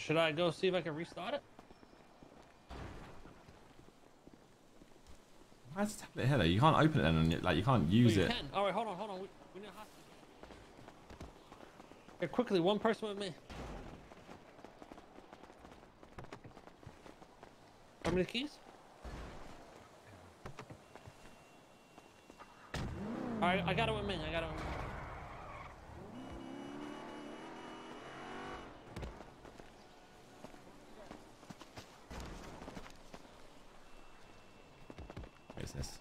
Should I go see if I can restart it? Why is the tablet here though? You can't open it then, and like you can't Oh, use you it. can. All right, hold on, hold on. We, we need a hostage. Here, quickly, one person with me. How many keys? All right, I got it with me. I got it with me. What is this?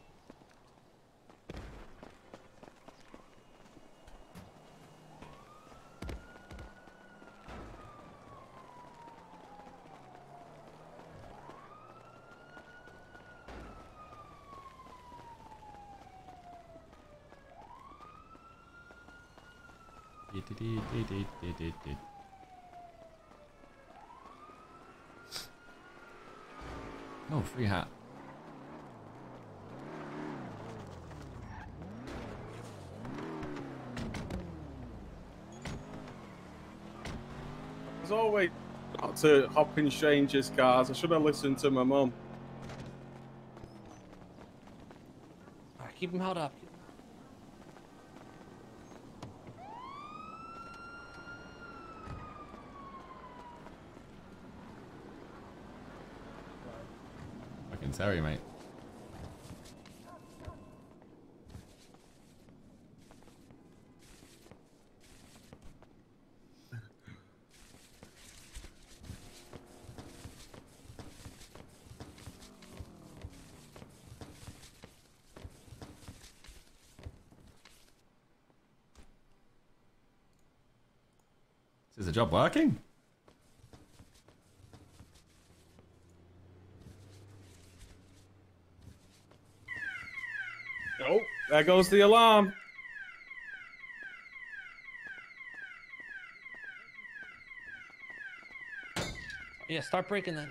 Oh, free hat. There's always not to hop in strangers' cars. I should have listened to my mum. All right, keep him held up. Fucking sorry, mate. Is the job working? Oh, there goes the alarm. Yeah, start breaking then.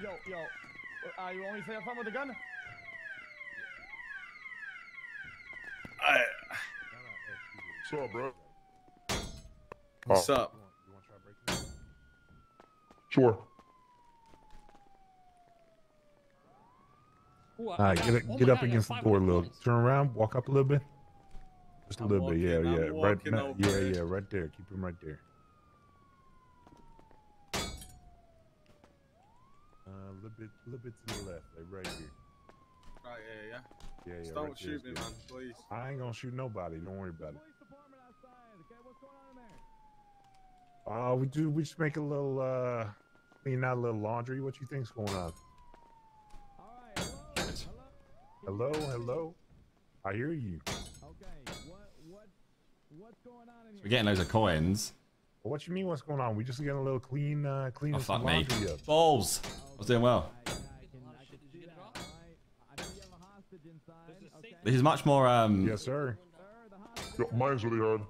Yo, yo, uh, you only me to say fun with the gun? I, What's up, bro? What's up? Sure. Ooh, I- All I right, got- get it, oh get up God, against the door a little. points. Turn around, walk up a little bit. Just a I'm little bit, yeah, I'm yeah, right, walking yeah, it. yeah, right there. Keep him right there. Uh, a little bit, a little bit to the left, like right here. Right here, yeah. Yeah, yeah. Just don't there shoot is me, man, please. I ain't gonna shoot nobody. Don't worry about it. Police department outside. Okay, what's going on in there? Uh, we do. We just make a little, uh, clean out a little laundry. What you think's going on? All right, hello, hello. Hello, hello. I hear you. Okay, what, what, what's going on in We're getting loads of coins. What you mean? What's going on? We just getting a little clean, uh, clean Oh, some fuck me. up. Balls. I was doing well. I, I can, I can see that. All right, I know you have a hostage inside. Okay. This is much more, um, Yes, sir. Sir. Yo, mine's really hard.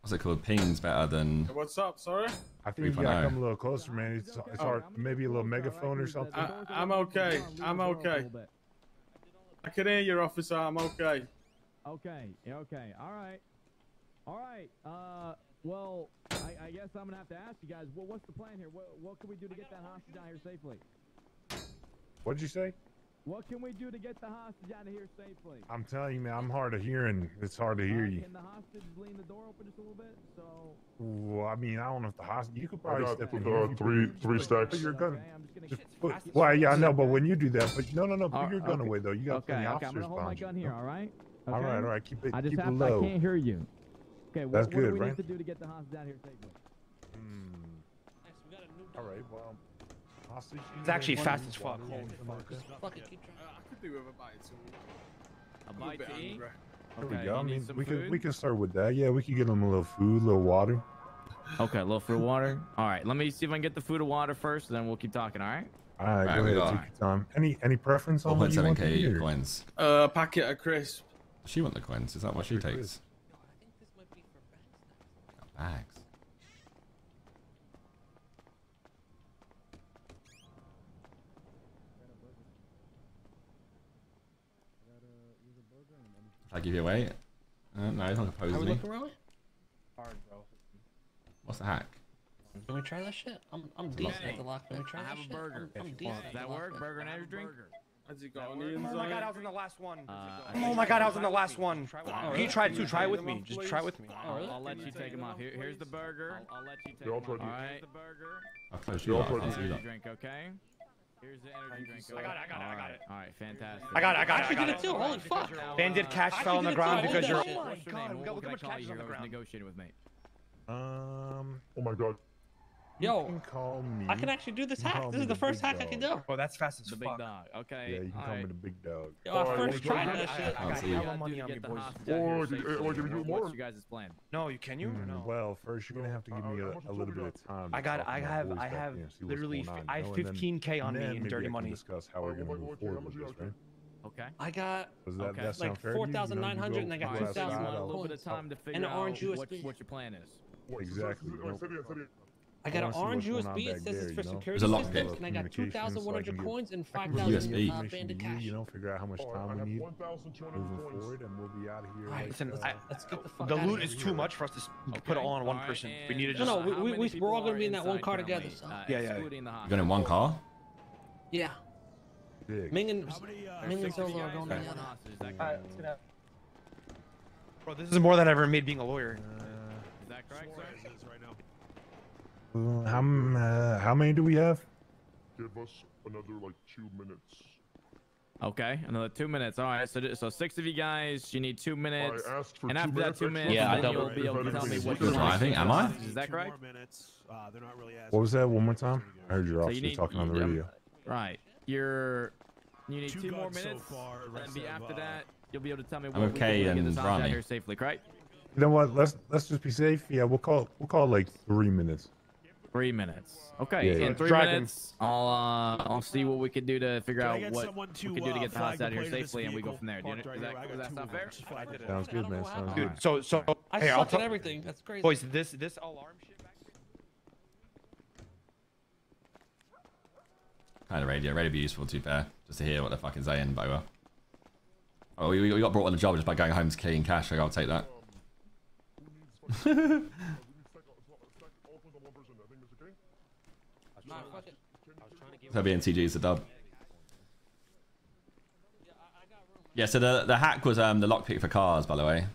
What's it called? Pings better than. Hey, What's up? Sorry? I think you 3.0. gotta come a little closer, man. It's, it's hard. Maybe a little megaphone or something. I- I'm okay. I'm okay. I can hear you, officer. I'm okay. Okay, yeah, okay, all right. All right, uh, well, I, I guess I'm gonna have to ask you guys, what, what's the plan here? What, what can we do to get that hostage out here safely? What'd you say? What can we do to get the hostage out of here safely? I'm telling you, man. I'm hard of hearing. It's hard to hear Uh, you. Can the hostage lean the door open just a little bit? So. Well, I mean, I don't know if the hostage. You could I probably got step in. uh, here. Three three put- stacks. Put your gun. Okay, I'm just gonna Just put, Hostage well, yeah, I know, but when you do that, but no, no, no, put All- your gun okay. away though. You got Okay, plenty okay, I'm gonna hold my gun here, all right? All Okay? right, all right. Keep it, I just keep it have, low. I can't hear you. Okay, what, That's what do good, we right? need to do to get the hostage out here safely? Hmm. Nice, we got a new All Well, hostage. It's actually one fast as fuck. water Holy or something. Fuck it, keep trying. Uh, I could do with a bite too. A bite to eat? There we Okay, go. I you need mean, some we can we can start with that. Yeah, we could get them a little food, a little water. Okay, a little fruit water. All right, let me see if I can get the food and water first, and then we'll keep talking. All right. All right, Right, go ahead. Take your time. Any any preference on what you want to 4.7k hear? coins. Uh, packet of crisp. She want the coins. Is that what she takes? Yo, I think this might be for bags now. I give you away. Uh, no, he's not Are opposing we me. looking really? What's the hack? Can we try that shit? I'm I'm decent at the lock. Can we try I that have a shit? burger. I'm, I'm decent. at that the work? Burger and energy drink? Has he got Oh my god, I was in the last one. Uh, Oh my god, I was in the last one. Oh, Can you try it too? Try it with me. Please. Just try it with me. Oh, really? I'll, I'll let you take them off. Here, here's the burger. I'll, I'll let you take Yeah, off. try All to- right. the burger. I'll close you I'll up. I'll to- you Energy drink, okay? Here's the energy drink. I got it, I got it, I got it. All right, fantastic. I got it, I got it, I actually got did it. it too. Holy fuck. Bandit cash I fell on the ground because you're. that shit. What's your God, look What at can I much cash is on the ground. negotiating with me. Um, Oh my god. You Yo, can call me. I can actually do this hack. This is the the first big hack I can do. dog. Oh, that's fast as The big fuck. dog. Okay. Yeah, you can all call me the big dog. Yo, I first well, tried I- that shit. I- I'll I see you. have What money do on me, get the boys. hostage out Oh, here I can- safely? like, if you do What- more- What's you guys' plan? No, you can you? Mm, No. Well, first you're gonna have to give me I- a, a little bit of time. I got. I have. I have there and see what's literally. I have know, and then- 15k on me in dirty money. discuss how we're gonna move forward with this, right? Okay. I got that, Okay. that Like fair you? You know, 4,900 and I got you All go right, so you $2,000 a little bit of time to figure out what, what your plan is. What, Exactly, so- so- you know. say it, say it. I got an orange what's going on USB. It says there, it's for you know? security There's a systems, and I got Communication, so 2,100 coins and I 5,000 USB. uh, information bandit you, cash. you know, figure out how much time we have need 1,200 moving coins. forward, and we'll be out of here. Alright, Listen, uh, I- Let's get the fuck The outta loot here. is too much for us to s- put it all on one all right, person. We need to and, just. No, uh, we- how we- many we- people we're all gonna be in that one car together, so- uh, Yeah, yeah. You're going in one car? Yeah. Ming and How many, uh, Ming and Six Solo are going or together. one hostage, is that correct? Bro, this is more than I ever made being a lawyer. Is that correct, sir? Uh, how, uh, how many do we have? Give us another like two minutes. Okay, another two minutes. All right, so so six of you guys, you need two minutes. I asked for And two after that two minutes, Yeah, I then double- you'll be able to tell me what You're you want. driving, am I? Is that correct? What was that? One more time? I heard your So you officer need- talking on the you- radio. Right. You're you need Two two, more guns so minutes, far, and rest be after uh, that, you'll be able to tell me what I'm we okay can get and this hostage out here safely, correct? You know what? Let's let's just be safe. Yeah, we'll call we'll call like three minutes. Three minutes. Okay. Yeah, yeah. In three Dragon. minutes, I'll uh, I'll see what we can do to figure out what someone we can do to uh, get the flag hostage out the here plate of this safely, and we go from there. Do you, parked right does here? that, I does got that two sound fair? more. Just flag it. Sounds good, man. Sounds good. Dude, so so I hey, I'll at tell everything. That's crazy. boys this this alarm shit back. Kind of radio. Radio be useful, to be fair. Just to hear what they're fucking saying, but well. Oh, we, we got brought on the job just by going home to clean cash, so I'll take that. Who needs fuck- uh, we need stack all- stack all coins on one person. I think it's okay. Nah, fuck it. So BNTG's the dub. Yeah, so the the hack was um the lockpick for cars, by the way.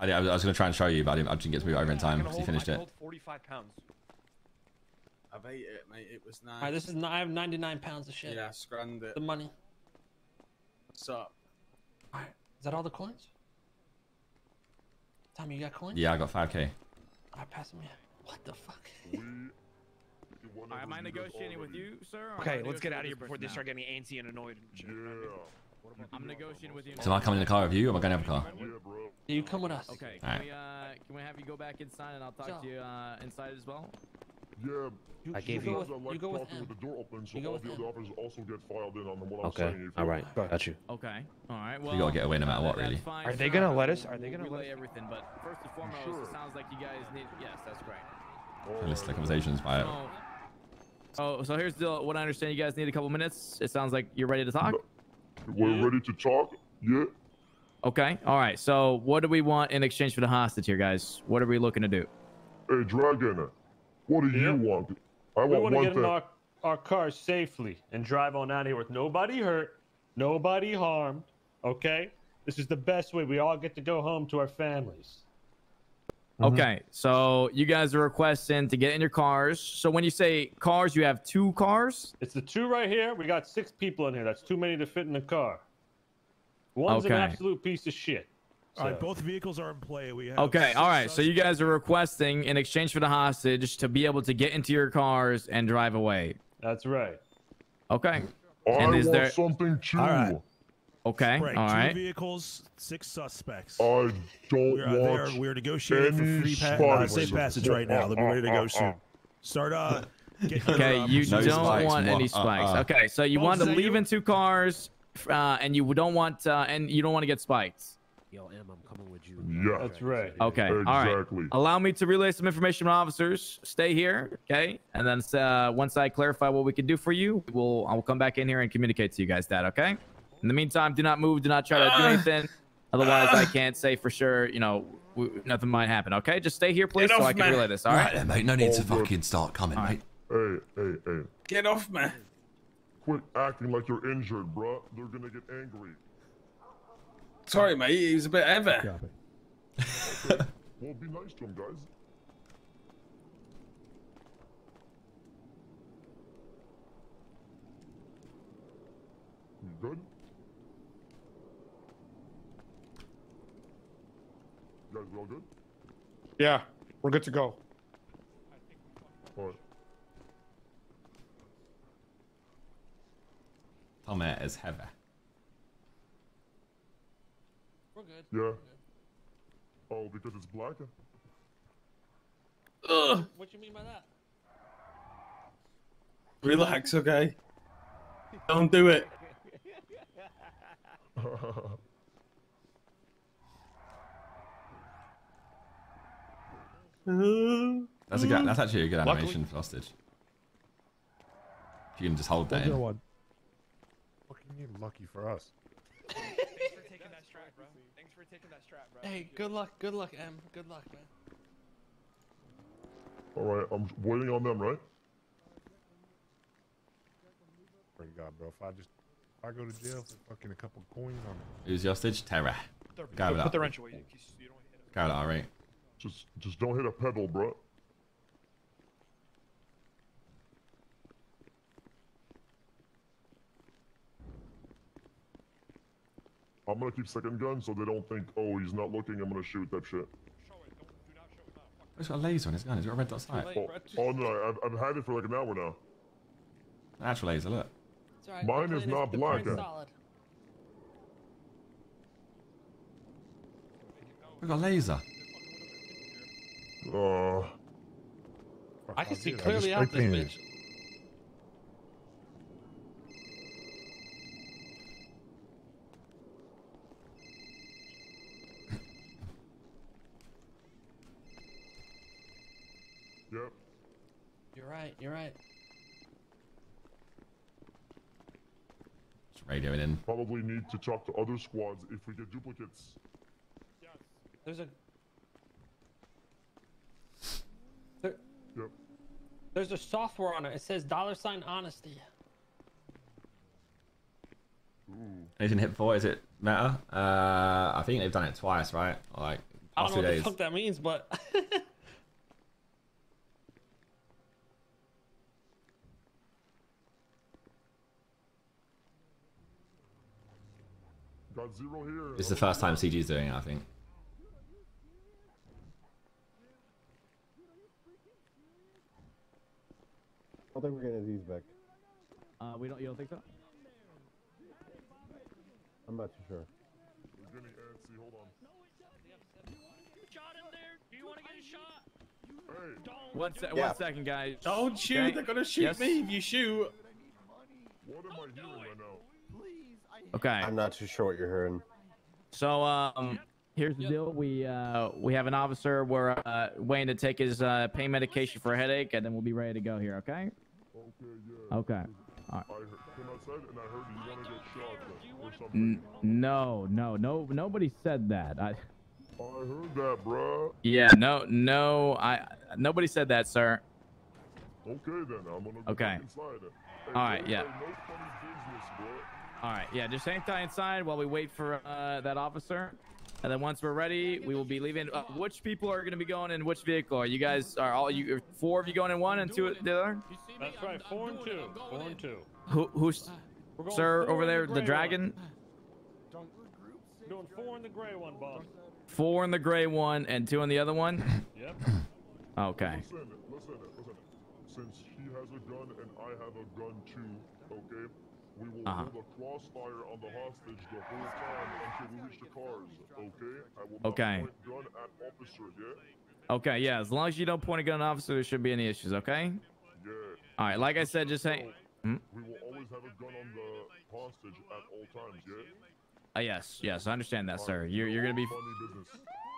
I, I was, I was going to try and show you, but I didn't, I didn't get to move over in time can because he finished I it. 45 pounds. I've ate it, mate. It was nice. All right, this is. n- I have 99 pounds of shit. Yeah, scranned it. The money. What's up? All right, is that all the coins? Tommy, you got coins? Yeah, I got 5k. All right, pass them here. What the fuck? We. All right, am I negotiating with you, sir? or am I Okay, let's get out of here with this before they start getting me antsy and annoyed. and shit. Yeah. I'm negotiating with you. So am I coming in the car with you, or am I going to have a car? Yeah, bro. You come with us. Okay, can Alright. we uh can we have you go back inside and I'll talk So- to you uh inside as well? Yeah. You, I gave you you- go with, like you go with talking with the door open, so You go all with the him. other officers also get filed in on what I'm Okay, saying. you all feel right, me? got you. Okay. All right. Well, You gotta get away no matter what, really. fine, Are they gonna let us- are they gonna let relay us- everything? But first and foremost, sure? it sounds like you guys need. Yes, that's great. And listen to conversations by it. So, so, so here's the what I understand. You guys need a couple minutes. It sounds like you're ready to talk. We're ready to talk. Yeah. Okay. All right. So, what do we want in exchange for the hostage here, guys? What are we looking to do? Hey, Dragon, what do you Yeah. want? I We want want to one get in thing. our, our cars safely and drive on out of here with nobody hurt, nobody harmed. Okay? This is the best way. We all get to go home to our families. Mm-hmm. Okay. So you guys are requesting to get in your cars. So when you say cars, you have two cars. It's the two right here. We got six people in here. That's too many to fit in the car. One's an absolute piece of shit. All right, both vehicles are in play. We have Okay. All right. So you guys are requesting in exchange for the hostage to be able to get into your cars and drive away. That's right. Okay. I And is want there- something too. All right. Okay. Right, All two right. vehicles, six suspects. I don't We're, uh, they are, want. we're negotiating for any free pa- uh, safe passage right now. They'll be ready to go soon. Start uh. Okay, um, you No don't spikes, want any uh, spikes. uh. Okay, so you want to leave you? in two cars, uh, and you don't want uh, and you don't want to get spiked. Yo, M, I'm coming with you. Yeah. That's right. Okay, all right. Allow me to relay some information to officers. Stay here, okay? And then uh, once I clarify what we can do for you, we'll I will come back in here and communicate to you guys that, okay? In the meantime, do not move. Do not try to do ah. anything. Otherwise, I can't say for sure. You know, w- nothing might happen. Okay, just stay here, please, Get so off I can me. relay this. All Right right. mate. No need to oh, All fucking start coming, All mate. Hey, hey, hey. Get off man. Quit acting like you're injured, bro. They're gonna get angry. Sorry, mate. He was a bit heavy. Well, be nice to him, guys. You good? You guys all good? Yeah, we're good to go. Alright. Tom is heavy. We're good. Yeah. Oh, because it's black? Ugh. What you mean by that? Relax, okay? Don't do it. That's a good, that's actually a good Luckily- animation for hostage. If you can just hold that in. one. Fucking you lucky for us. Thanks for taking that strap, bro. Thanks for taking that strap, bro. Hey, good luck, good luck, Em. Good luck, man. Alright, I'm waiting on them, right? Pray to God, bro. If I just if I go to jail for fucking a couple coins on Who's the hostage? Terra. Put the, Go with put, the wrench away. You, you don't hit it. Go with that, alright. Just just don't hit a pedal, bro. I'm gonna keep second gun so they don't think, oh, he's not looking, I'm gonna shoot that shit. Show it. Don't, do not show it now. Fuck He's got a laser on his gun. He's got a red dot sight. late. Oh, oh no, I've, I've had it for like an hour now. Actual laser, look. It's alright. Mine is not the black, eh? solid. We've got a laser. Uh, I can see clearly just out this bitch. yep. You're right, you're right. Just radioing in. Probably need to talk to other squads if we get duplicates. There's a. Yep. there's a software on it. It says dollar sign honesty. Ooh. Anything hit four, Is it meta? Uh, I think they've done it twice, right? Like I don't know two what the days. fuck that means, but Got zero here. This is the first time CG's doing it, I think. I think we're getting these back. Uh, we don't. You don't think so? I'm not too sure. We're getting antsy. Hold on. shot him there. Do you want to get a shot? Hey, One, se- Yeah. one second, guys. Don't shoot. Okay. They're gonna shoot Yes. me if you shoot. what am I hearing right now? Okay. I'm not too sure what you're hearing. So um, here's the deal. We uh we have an officer. We're uh, waiting to take his uh, pain medication for a headache, and then we'll be ready to go here. Okay. Okay, something. no, no, no. Nobody said that. I. I heard that, bruh. Yeah. No. No. I. Nobody said that, sir. Okay then, I'm gonna go Okay. inside. All right, yeah. No business, bro. All right. Yeah. Just hang tight inside while we wait for uh, that officer. And then once we're ready, we will be leaving. Uh, which people are going to be going in which vehicle? Are you guys are all you four of you going in one and two the other? You see me? That's I'm- right, I'm four and two. Four and two. Who who's sir over there? gray The one. dragon. Doing four in the gray one, boss. Four in the gray one and two in the other one. Yep. Okay. Listen, listen, listen. Since he has a gun and I have a gun too, okay? We will Uh-huh. hold a crossfire on the hostage the whole time until we reach the cars, okay? I will Okay. point gun at officer, yeah? Okay. Yeah. As long as you don't point a gun at an officer, there shouldn't be any issues. Okay. Yeah. All right. Like I said, just hang. Hmm? We will always have a gun on the hostage at all times, yeah? Uh, yes. Yes. I understand that, sir. You're you're gonna be.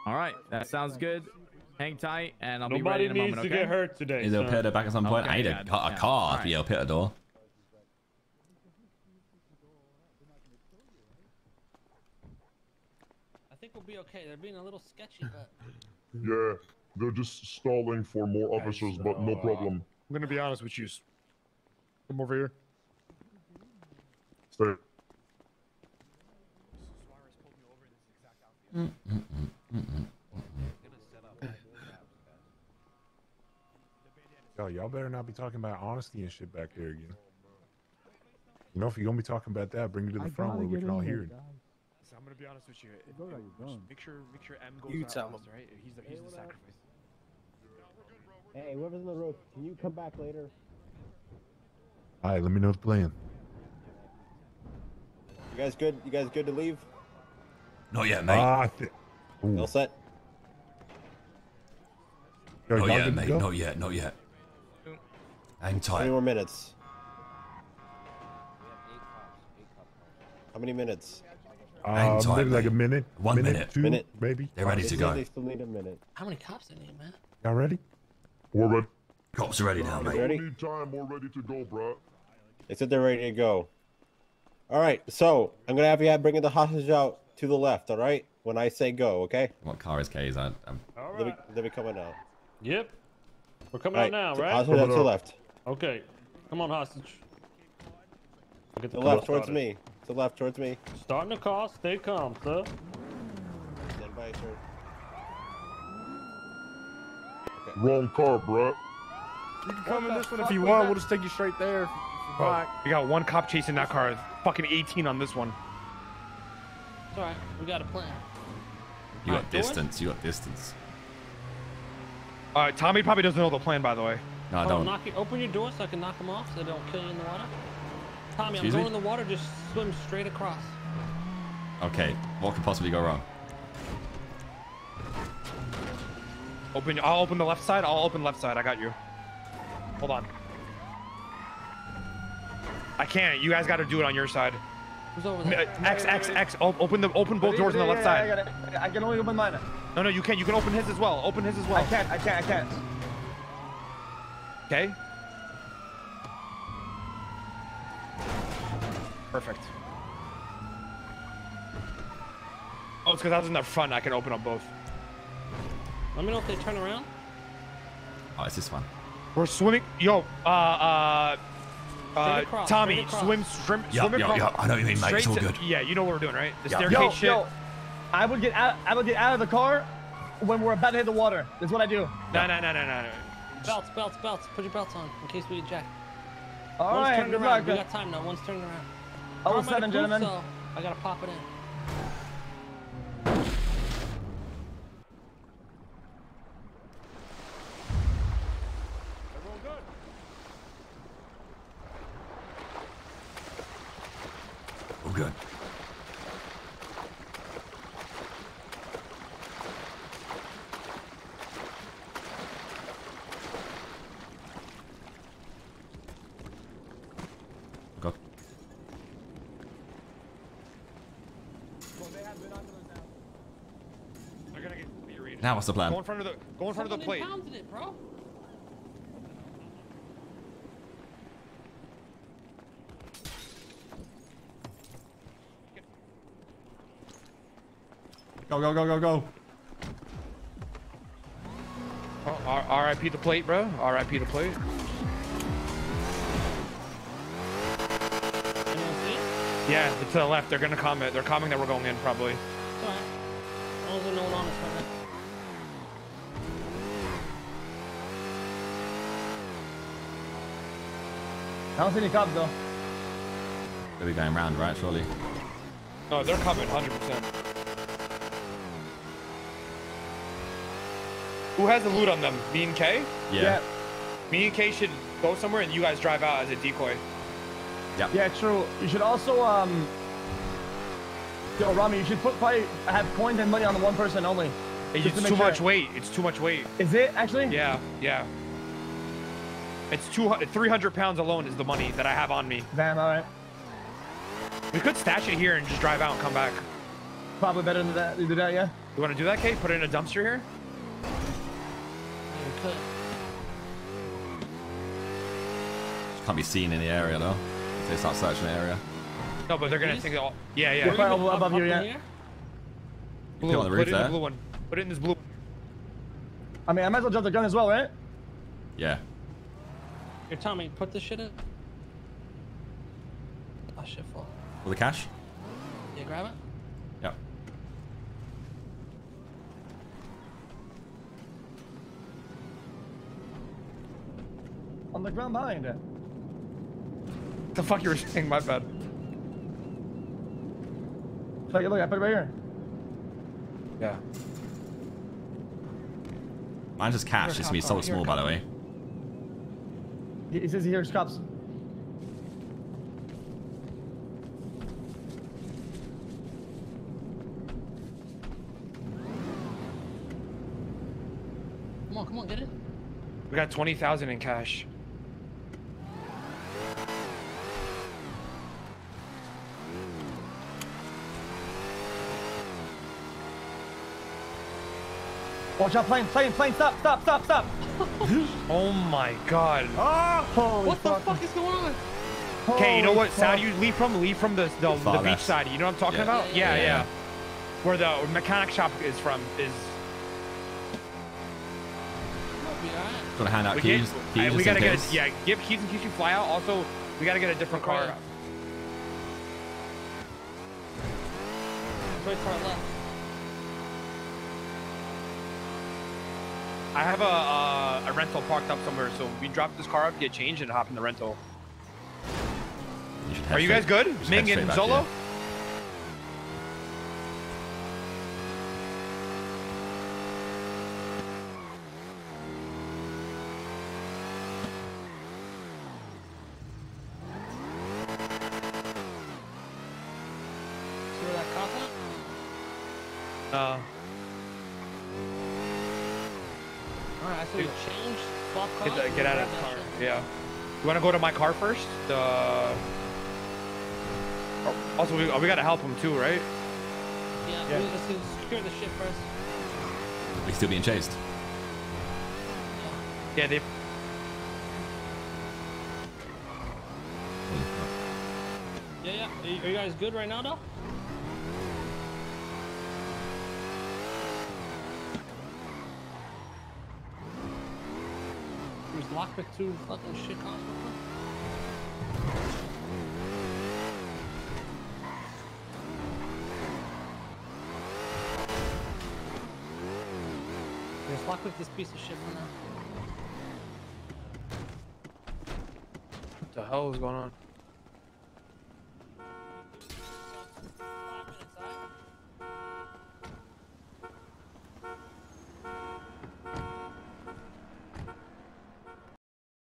All right. That sounds good. Hang tight, and I'll be Nobody ready in a moment. Nobody needs moment. to Okay. get hurt today. Is there a sir. pit back at some point? Okay, I need yeah, a, ca- a yeah. car Alright. for your pit door. think we'll be okay. They're being a little sketchy, but Yeah, they're just stalling for more officers, but no problem. I'm gonna be honest with you. Come over here. Stay. Yo, y'all better not be talking about honesty and shit back there again. You know, if you're gonna be talking about that, bring it to the front where we can all hear it. So I'm gonna be honest with you. If- Go, if- you're just done. Make sure, make sure M goes You out tell him. right? He's the, he's the sacrifice. Hey, whoever's in the road, can you come back later? All right, let me know the plan. You guys good? You guys good to leave? No, yeah, mate. Ah, th- All set? Yo, not y'all yet, mate. go? Not yet. Not yet. Hang How many more minutes? How many minutes? Hang Um, tight, maybe like a minute. One minute. Two, Minute. maybe. They're ready They to go. They still need a minute. how many cops they need, man? Y'all ready? We're ready. Cops are ready now, We mate. Ready? need time. We're ready to go, bro. They said they're ready to go. All right, so I'm gonna have you have bringing the hostage out to the left. All right, when I say go, okay? What car is K's? I, I'm, All They'll be, right. be coming out. Yep. We're coming All out now, so right? Hostage out to the left. Okay. Come on, hostage. I'll get the the left car towards started. me. To the left towards me. Starting the car. Stay calm, sir. Stand by, sir. Wrong car, bro. You can come in this one if you want. We'll just take you straight there. If you Bro, we got one cop chasing that car. Fucking 18 on this one. It's alright. We got a plan. you got doors? distance. You got distance. All right, Tommy probably doesn't know the plan, by the way. Oh, no, I Oh, don't. knock it, open your door so I can knock them off so they don't kill you in the water. Tommy, Excuse I'm me? going in the water. Just swim straight across. Okay. What could possibly go wrong? Open. I'll open the left side. I'll open left side. I got you. Hold on. I can't. You guys got to do it on your side. Who's over N- there? X X X. o- Open the open both doors on the left side. I can only open mine. No, no, you can. You can open his as well. Open his as well. I can't. I can't. I can't. Okay. Perfect. Oh, it's because I was in the front. I can open up both. Let me know if they turn around. Oh, it's this one. We're swimming. Yo, uh, uh, uh, Straight across, Tommy, straight across. swim, swim, Yeah, swim yeah, across. yeah. I know what you mean, mate. It's straight all to- good. Yeah, you know what we're doing, right? The Yeah. staircase Yo, shit. yo, I would get out. I would get out of the car when we're about to hit the water. That's what I do. No, no, no, no, no, no. Belts, belts, belts. Put your belts on in case we eject. All One's right. turning Good around. luck. We got time now. One's turning around. Oh, I'm of seven, proof, gentlemen. So I gotta pop it in. All good. Go. They're gonna get rearranged. Now what's the plan? Go in front of the. Go in front of the plate. it, bro. Go, go, go, go, go. Oh, R.I.P. the plate, bro. R.I.P. the plate. Anyone see it? Yeah, to the left. They're gonna comment. They're commenting that we're going in, probably. It's alright. As long as there's no one on us right now. I don't see any cops though. They'll be going round, right? Surely. No, they're coming, 100%. Who has the loot on them? Me and K? Yeah. Me and K should go somewhere and you guys drive out as a decoy. Yeah, Yeah, true. You should also um. Yo, Ramee, you should put probably have coins and money on the one person only. It's Just to too make much sure. weight. It's too much weight. Is it actually? Yeah, yeah. It's 200, 300 pounds alone is the money that I have on me. Damn. All right. We could stash it here and just drive out and come back. Probably better than that. You do that, yeah. You want to do that, Kate? Put it in a dumpster here? Yeah. Can't be seen in the area though. If they start searching the area. No, but they're gonna These? think all. Yeah, yeah. They're probably Even above up- you, yeah. in here? put it on the Put roof it in the blue one. Put it in this blue. I mean, I might as well drop the gun as well, right? Yeah. Here, Tommy, put this shit in. Oh shit, fall. All the cash? Yeah, grab it. Yep. On the ground behind it. The fuck you were saying? My bad. Look, look, I put it right here. Yeah. Mine's just cash. It's gonna be so small, by the way. He he says he hears cops. Come on, come on, get it. We got twenty thousand in cash. Watch out, plane, plane, plane, stop, stop, stop, stop. Oh my god. Oh, holy What the fuck. fuck is going on? Okay, you know what side fuck. you leave from? Leave from the the, Far the beach side. You know what I'm talking Yeah. about? Yeah, Yeah, yeah, yeah. Where the mechanic shop is from is. We'll be alright. Got to hand out We, keys. get, keys just we gotta get case. a, yeah. Give keys in case you fly out. Also, we gotta get a different car. Right. Right to our left. I have a uh, a rental parked up somewhere, so we drop this car up, get changed, and hop in the rental. You Are you guys good? you should head Ming and Zolo? here. See where that cop went? Uh, Alright, so we change, swap get, cars. the, get out of the grab car. that shit. Yeah. You want to go to my car first? The. oh, Also, we, oh, we gotta help him too, right? Yeah, Yeah. we let's secure the shit first. He's still being chased. Yeah, they. Yeah, yeah. Are you guys good right now, though? There's lockpick two fucking shit costs. Let's lockpick this piece of shit for now. What the hell is going on?